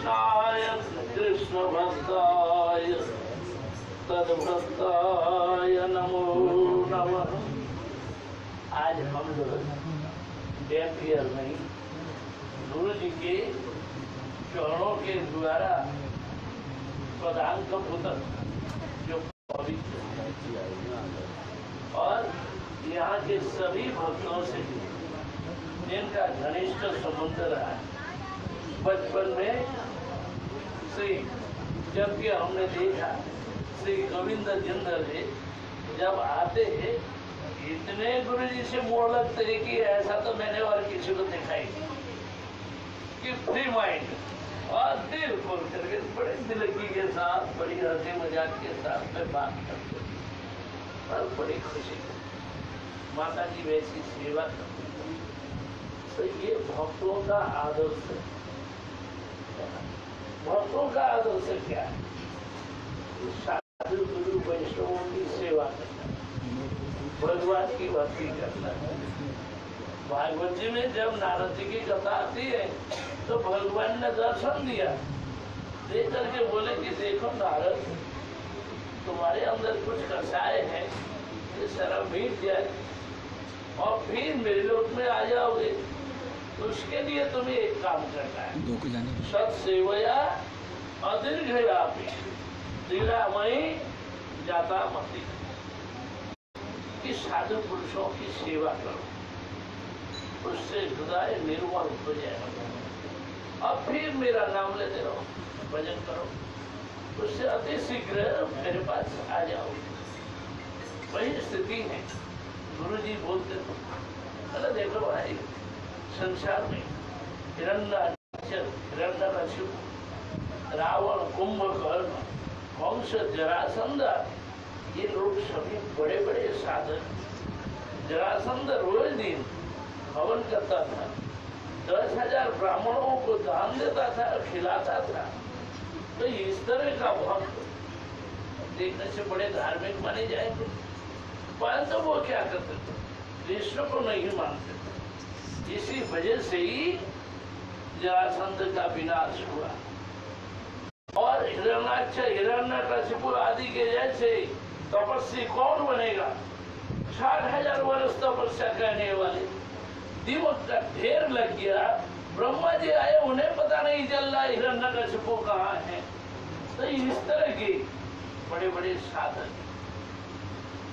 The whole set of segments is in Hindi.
कृष्णाय कृष्णभक्ताय तद्भक्ताय नमो नमः आज हम लोग में गुरु जी के चरणों के द्वारा प्रदान का पुत्र जो पवित्र। और यहाँ के सभी भक्तों से जिनका घनिष्ठ संबंध रहा है, बचपन में श्री जबकि हमने देखा, श्री गोविंद जिंदल जी जब आते हैं, इतने गुरु जी से मोह लगते हैं कि ऐसा तो मैंने और किसी को दिखाई नहीं कि फ्री माइंड और दिल खोल करके बड़े दिलगी के साथ, बड़ी हँसी मज़ाक के साथ में बात करते हैं। और बड़ी खुशी माता की वैसी सेवा करते हैं। तो ये भक्तों का आदर्श है भक्तों का आदर्श क्या है? साधु गुरु वैष्णवों की सेवा भगवान की भक्ति करना भागवत जी में जब नारद जी की कथा आती है तो भगवान ने दर्शन दिया। दे करके बोले कि देखो नारद, तुम्हारे अंदर कुछ कसाय है, ये सारा मिट जाए और फिर मेरे लोक में आ जाओगे। उसके लिए तुम्हें एक काम करना है। दो को जाने सत सेवया अदीर्घयापी। दीर्घामयी जाता मती। कि साधु पुरुषों की सेवा करो। उससे हृदय निर्मल हो जाएगा। अब फिर मेरा नाम लेते रहो। भजन करो। उससे अति शीघ्र मेरे पास आ जाओ। वही स्थिति है। गुरु जी बोलते अरे देखो भाई संसार में हिरण्य हिरण्य रावण कुंभकर्ण वंश जरासंध ये लोग सभी बड़े बड़े साधक। जरासंध रोज दिन हवन करता था। दस हज़ार ब्राह्मणों को दान देता था, खिलाता था। तो इस तरह का भक्त देखने से बड़े धार्मिक माने जाएँगे। परंतु वो क्या करते थे? कृष्ण को नहीं मानते थे। इसी वजह से ही जरासंध का विनाश हुआ। और हिरणाक्ष हिरण्यकशिपु आदि के जैसे तपस्वी कौन बनेगा? साठ हज़ार वर्ष तपस्या करने वाले। दिवस का ढेर लग गया। ब्रह्मा जी आए, उन्हें पता नहीं चल रहा हिरण्य कशिपु कहाँ है। तो इस तरह के बड़े बड़े साधन।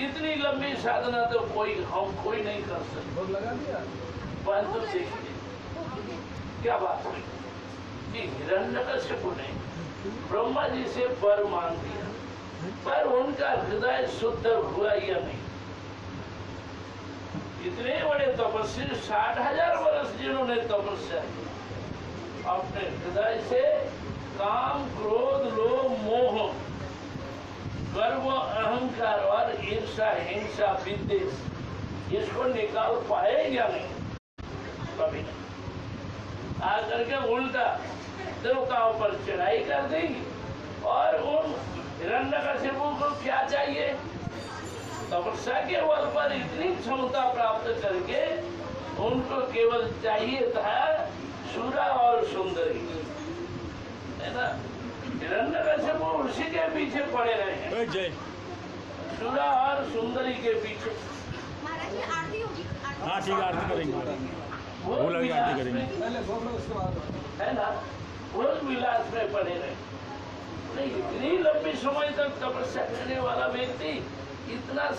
इतनी लंबी साधना तो कोई, हम कोई नहीं कर सकते। परंतु देखिए क्या बात हुई कि हिरण्यकशिपु ने ब्रह्मा जी से वर मांग लिया। पर उनका हृदय शुद्ध हुआ या नहीं? इतने बड़े तपस्वी, साठ हज़ार वर्ष जिन्होंने तपस्या की, अपने हृदय से काम, क्रोध, लोभ, मोह, गर्व, अहंकार और ईर्षा हिंसा, विद्वेष, इसको निकाल पाए या नहीं? कभी नहीं आकर के उल्टा देवताओं पर चढ़ाई कर देंगे। और उन हिरण्यकशिपु को क्या चाहिए? तपस्या के बल पर इतनी क्षमता प्राप्त करके उनको केवल चाहिए था सूरा और सुंदरी। है ना? हिरण्यकशिपु उसी के पीछे पड़े रहे हैं। सूरा और सुंदरी के पीछे। आरती होगी। आरती हाँ ठीक आरती करेंगे। वो करेंगे। पड़े रहे। इतनी लंबी समय तक तपस्या करने वाला व्यक्ति, इतना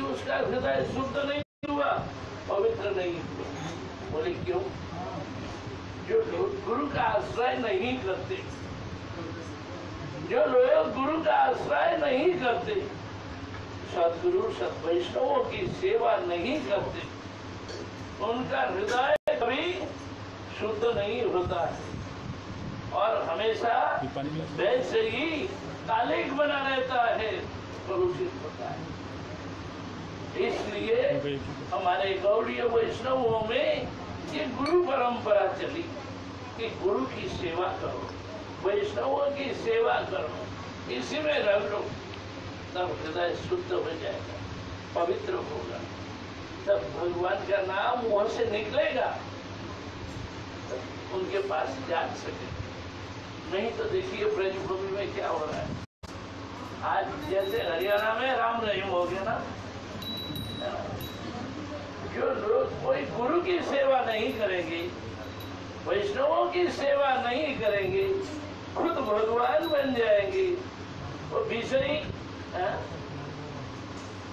उसका हृदय शुद्ध नहीं हुआ, पवित्र नहीं हुआ। बोले, क्यों? जो लोग गुरु का आश्रय नहीं करते। जो लोग गुरु का आश्रय नहीं करते, सदगुरु, सद वैष्णवों की सेवा नहीं करते, उनका हृदय शुद्ध नहीं होता है। और हमेशा वैसे ही कालिक बना रहता है कलुषित होता है इसलिए हमारे गौड़ीय वैष्णवों में ये गुरु परंपरा चली कि गुरु की सेवा करो, वैष्णवों की सेवा करो, इसी में रह लो। तब हृदय शुद्ध हो जाएगा, पवित्र होगा। तब भगवान का नाम मुँह से निकलेगा। उनके पास जा सके। नहीं तो देखिए ब्रजभूमि में क्या हो रहा है। आज जैसे हरियाणा में राम रहीम हो गया ना। जो लोग कोई गुरु की सेवा नहीं करेंगे, वैष्णवों की सेवा नहीं करेंगे, खुद भगवान बन जाएँगे। वो विषयी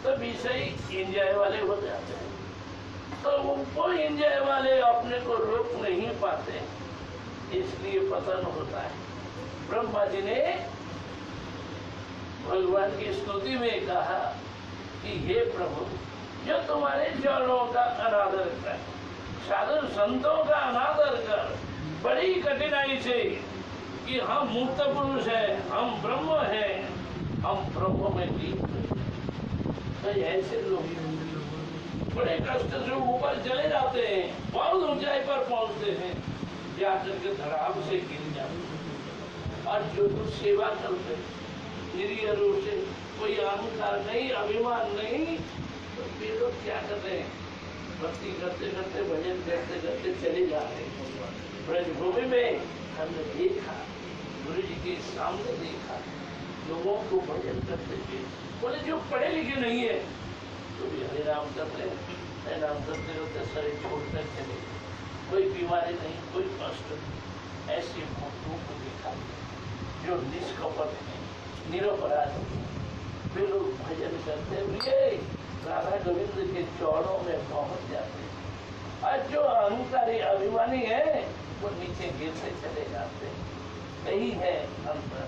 तो विषयी इंजॉय वाले हो जाते हैं। तो वो इंजॉय वाले अपने को रोक नहीं पाते। इसलिए पतन होता है। ब्रह्मा जी ने भगवान की स्तुति में कहा कि हे प्रभु, जो तुम्हारे चरणों का अनादर कर साधु संतों का अनादर कर, बड़ी कठिनाई से कि हम मुक्त पुरुष हैं, हम ब्रह्म हैं, हम ब्रह्म में लीन तो ऐसे लोग बड़े कष्ट से ऊपर चले जाते हैं। बहुत ऊंचाई पर पहुँचते हैं। जाकर के धड़ाम से गिर जाते हैं। और जो कुछ सेवा करते निरीह रूप से कोई अहंकार नहीं, अभिमान नहीं तो वे लोग क्या करते हैं? भक्ति करते करते, भजन करते करते चले जा रहे हैं। ब्रजभूमि में हमने देखा गुरु जी के सामने देखा, लोगों को भजन करते थे बोले, जो पढ़े लिखे नहीं है तो हरे राम करते हरे राम करते करते शरीर छोड़कर चले कोई बीमारी नहीं कोई कष्ट नहीं ऐसे भक्तों को देखा जो निष्कपट है निरपराध वे लोग भजन करते हुए राधा गोविंद के चौड़ों में पहुँच जाते हैं और जो अहंकारी अभिमानी है वो नीचे गिरते चले जाते हैं यही है अंतर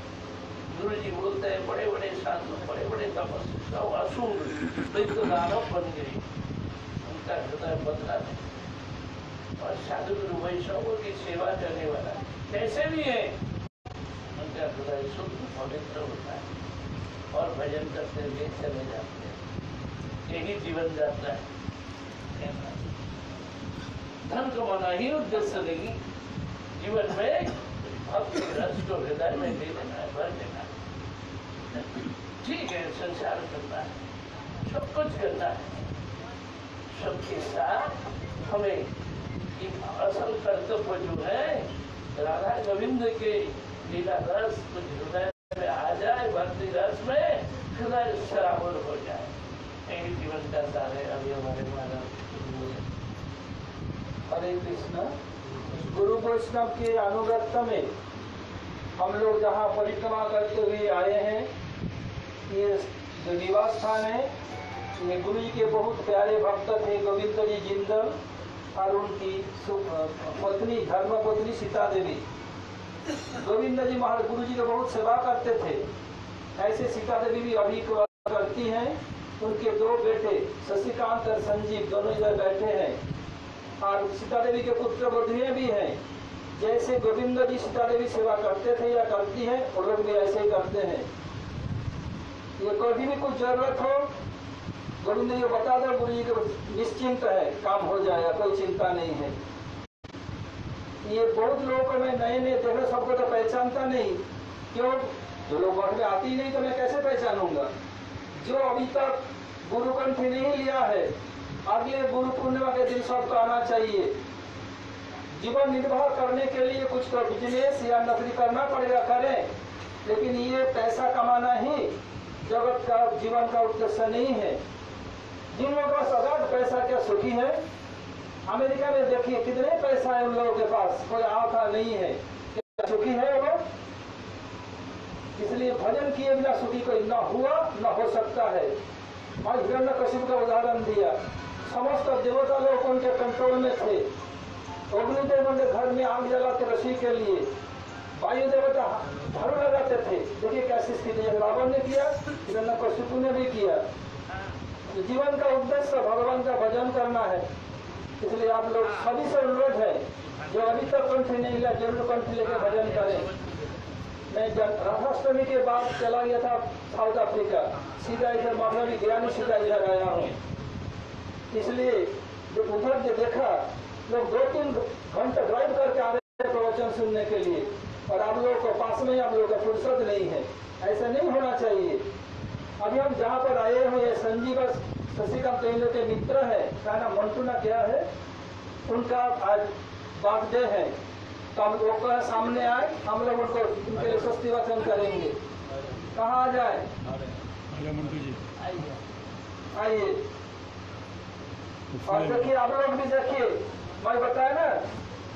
गुरु जी बोलते हैं बड़े बड़े साधु बड़े बड़े तपस्वी असुर दानव बन गए। उनका हृदय बदला नहीं। और साधु गुरु वैष्णवों की सेवा करने वाला कैसे भी है, उनका हृदय शुद्ध, पवित्र होता है और भजन करते हुए चले जाते हैं। यही जीवन जाता है। धन कमाना ही उद्देश्य नहीं। जीवन में भक्ति रस को हृदय में दे देना है, भर देना है। ठीक है संसार करना है सब कुछ करना है सबके साथ हमें असल कर्तव्य जो है राधा गोविंद के लीला रस हृदय में आ जाए भक्ति रस में हृदय सराबर हो जाए यही जीवन का सार है अभी हमारे महाराज हरे कृष्ण गुरु वैष्णव के अनुगत्य में हम लोग जहाँ परिक्रमा करते हुए आए हैं ये जो निवास स्थान है ये गुरु जी के बहुत प्यारे भक्त थे गोविंद जी जिंदल और उनकी पत्नी धर्म पत्नी सीता देवी। गोविंद जी महाराज गुरु जी का बहुत सेवा करते थे। ऐसे सीता देवी भी अभी करती हैं। उनके दो बेटे, शशिकांत और संजीव, दोनों इधर बैठे हैं। और सीता देवी के पुत्र बधुए भी हैं। जैसे गोविंद जी सीता देवी सेवा करते थे या करती हैं वो लोग भी ऐसे ही करते हैं। ये कभी भी कुछ ज़रूरत हो गोविंद जी को बता दो, गुरु जी को निश्चिंत है, काम हो जाएगा, कोई चिंता नहीं है। ये बहुत लोगों को मैं नए नए देखो सबको तो पहचानता नहीं। क्यों? जो लोग मठ में आती ही नहीं तो मैं कैसे पहचानूँगा? जो अभी तक गुरु कंठ नहीं लिया है, अगले गुरु पूर्णिमा के दिन सबको आना चाहिए। जीवन निर्वाह करने के लिए कुछ तो बिज़नेस या नौकरी करना पड़ेगा, करें। लेकिन ये पैसा कमाना ही जगत का जीवन का उद्देश्य नहीं है। जिन लोगों के पास अगाध पैसा क्या सुखी है, अमेरिका में देखिए कितने पैसा है उन लोगों के पास, कोई आता नहीं है क्या सुखी है वो। इसलिए भजन किए बिना सुखी कोई न हुआ, न हो सकता है। और हिरण्य कशिप का उदाहरण दिया। समस्त देवता लोग उनके कंट्रोल में थे। अग्निदेव उनके घर में आग जलाते रसी के लिए वायु देवता झाड़ू लगाते थे। देखिए कैसी स्थिति है रावण ने किया हिरण्य कशिपु ने भी किया। जीवन का उद्देश्य भगवान का भजन करना है। इसलिए आप लोग सभी से अनुरोध है, जो अभी तक कंठ नहीं लिया ज़रूर कंठ लेकर भजन करें। मैं राधाष्टमी के बाद चला गया था साउथ अफ्रीका, सीधा इधर महारानी ज्ञानी सीधा इधर आया हूँ। इसलिए जो उधर जो देखा, लोग दो तीन घंटे ड्राइव करके आ रहे हैं प्रवचन सुनने के लिए। और आप लोगों को पास में आप लोगों का फुर्सत नहीं है। ऐसा नहीं होना चाहिए। अभी हम जहाँ पर आए हैं, संजीव शशिकांत लोग के मित्र है। क्या नाम, मंटू क्या है? उनका आज बर्थडे है। तो हम लोग सामने आए। हम लोग उनको, उनके लिए स्वस्ति वचन करेंगे। कहाँ जाए? आइए। और देखिए, आप लोग भी देखिए। मैं बताया ना,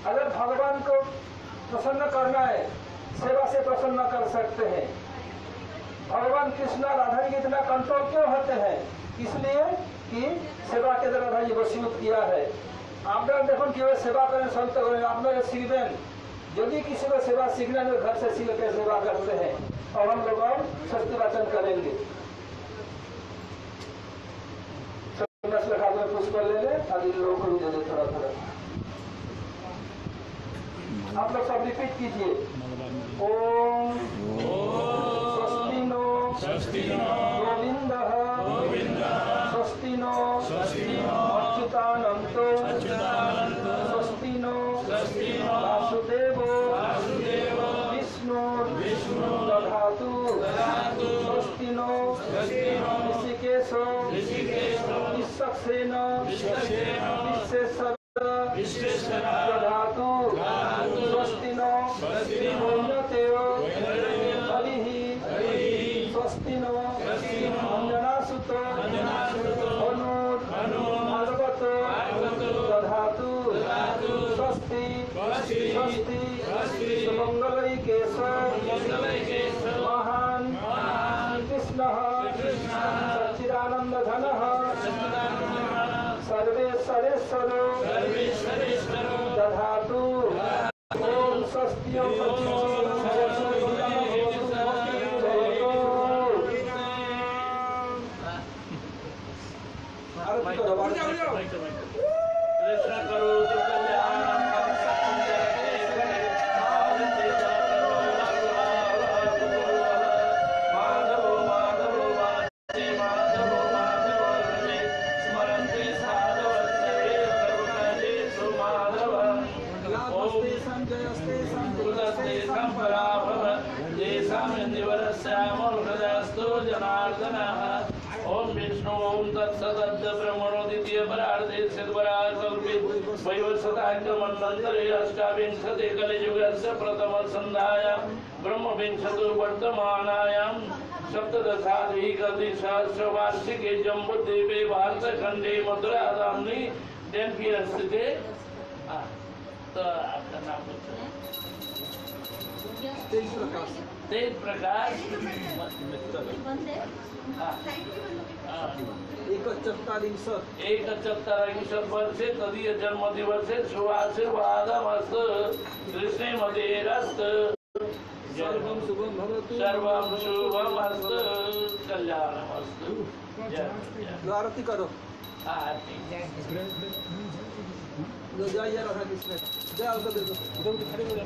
अगर भगवान को प्रसन्न करना है। सेवा से प्रसन्न कर सकते हैं। भगवान कृष्ण राधा जी इतना कंट्रोल क्यों होते हैं? इसलिए कि सेवा के राधा जी को किया है। আপনারা देखो কিভাবে সেবা করেন সন্ত করেন আপনারা শিখবেন যদি किसी को सेवा सीखना है घर से सीख के सेवा करते हैं, और हम लोग और सस्त वचन करेंगे। पुष्प ले लें लोगों को भी दे दे थोड़ा थोड़ा आप लोग सब रिपीट कीजिए। ओम स्वस्ति नो गोविंद। स्वस्ति नो अच्युतानंतो स्वस्ति नो वासुदेवो। विष्णु। दधातु। स्वस्ति नो ऋषिकेशो विश्वक्सेन विश्वेश्वर सर्वेश्वरेश्वरो दधातु ॐ करो करो। कृष्ण निवरस्यामोहृदस्तु जनार्दनः ॐ विष्णु ॐ तत्सदद्द ब्रह्मणो द्वितीय परार्धे सद्वराकल्पे वैवस्वताङ्गमन्वन्तरे अष्टाविंशति कलियुगस्य प्रथमसन्ध्यायां ब्रह्मविंशतु वर्तमानायां सप्तदशाधिकद्विसहस्रवार्षिके जम्बुद्वीपे भारतखण्डे मथुराधाम्नि स्थिते। तो आपका नाम तेज प्रकाश तेज प्रकाश हाँ, हाँ। एक चत्वारिंशत् एक चत्वारिंशत् वर्षे तदीय जन्मदिवसे शुभाशीर्वादमस्तु कृष्णे मदेरस्तु सर्वं शुभं भवतु सर्वं शुभमस्तु कल्याणमस्तु आरती करो आरती जय जय राधा कृष्ण जय आरती दे